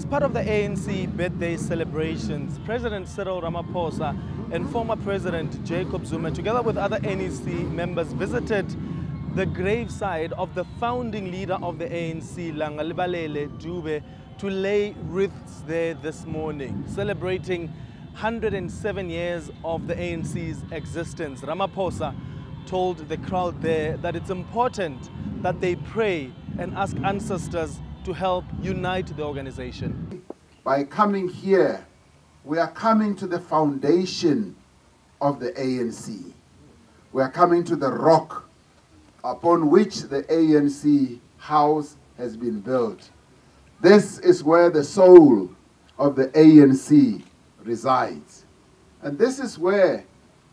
As part of the ANC birthday celebrations, President Cyril Ramaphosa and former President Jacob Zuma, together with other NEC members, visited the graveside of the founding leader of the ANC, Langalibalele Dube, to lay wreaths there this morning, celebrating 107 years of the ANC's existence. Ramaphosa told the crowd there that it's important that they pray and ask ancestors to help unite the organization. By coming here, we are coming to the foundation of the ANC. We are coming to the rock upon which the ANC house has been built. This is where the soul of the ANC resides. And this is where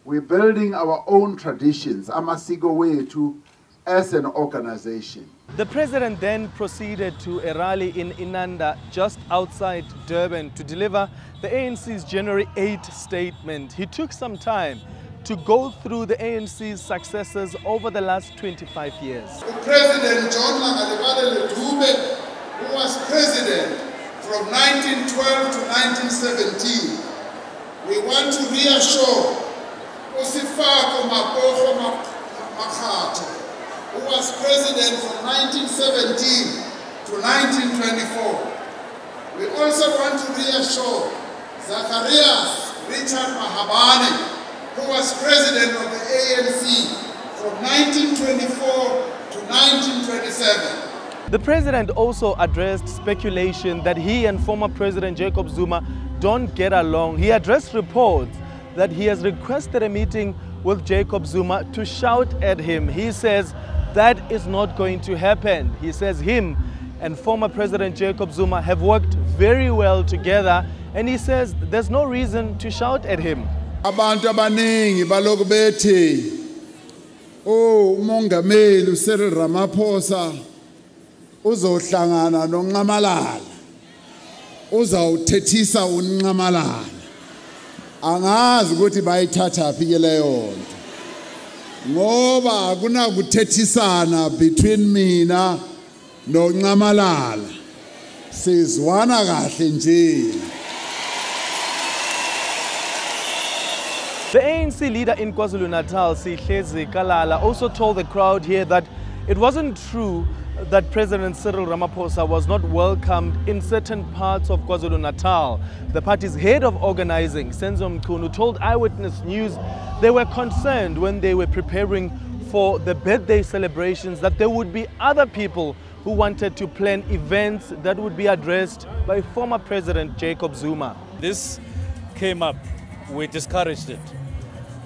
we're building our own traditions, amasiko wethu, as an organization. The president then proceeded to a rally in Inanda, just outside Durban, to deliver the ANC's January 8 statement. He took some time to go through the ANC's successes over the last 25 years. President John Langalibalele Dube, who was president from 1912 to 1917, we want to reassure Usifako Mapogo Makgatho, who was president from 1917 to 1924. We also want to reassure Zacharias Richard Mahabane, who was president of the ANC from 1924 to 1927. The president also addressed speculation that he and former President Jacob Zuma don't get along. He addressed reports that he has requested a meeting with Jacob Zuma to shout at him. He says that is not going to happen. He says him and former President Jacob Zuma have worked very well together and he says there's no reason to shout at him. Abantu abaningi baloku bethi oh umongameli uCyril Ramaphosa uzohlangana noNqamalala uzawuthethisa uNqamalala angazi ukuthi bayithatha phi ke leyo nto ngoba kunakuthethisana between mina noNqamalala sizwana kahle nje. The ANC leader in KwaZulu-Natal, Sihlezi Kalala, also told the crowd here that it wasn't true that President Cyril Ramaphosa was not welcomed in certain parts of KwaZulu-Natal. The party's head of organizing, Senzo Mchunu, told Eyewitness News they were concerned when they were preparing for the birthday celebrations that there would be other people who wanted to plan events that would be addressed by former President Jacob Zuma. This came up, we discouraged it.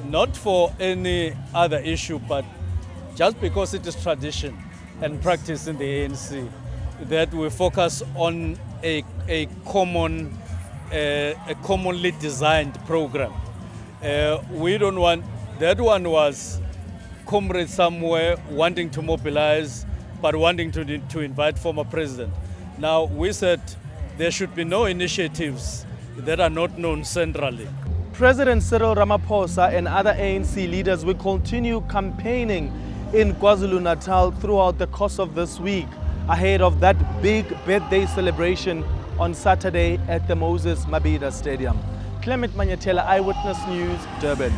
Not for any other issue, but just because it is tradition and practice in the ANC that we focus on a, a common, uh, a commonly designed program. Uh, we don't want, that one was comrades somewhere wanting to mobilize, but wanting to, to invite former president. Now, we said there should be no initiatives that are not known centrally. President Cyril Ramaphosa and other ANC leaders will continue campaigning in KwaZulu-Natal throughout the course of this week ahead of that big birthday celebration on Saturday at the Moses Mabhida Stadium. Clement Manyathela, Eyewitness News, Durban.